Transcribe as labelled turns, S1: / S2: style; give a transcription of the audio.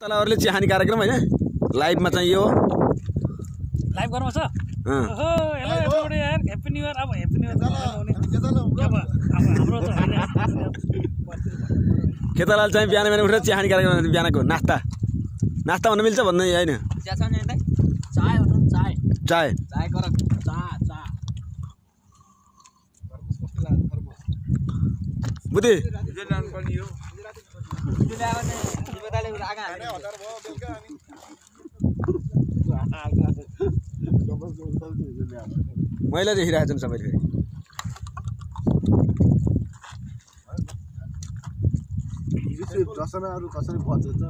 S1: तलहरूले चिहानी कार्यक्रम होइन? लाइभमा चाहिँ यो हो।
S2: लाइभ गर्नु छ
S1: खेतालाल चाहिँ बिहान बिहान उठेर चिहानी कार्यक्रम बिहानको। नास्ता। नास्ता भन्नु मिल्छ भन्नु होइन?
S2: चिया चाय चाय।
S1: चाय।
S2: चाय
S1: बुद्धि। मैला देखिरहेको छन् सबैले फेरि।
S3: रसनाहरू कसरी बचेछ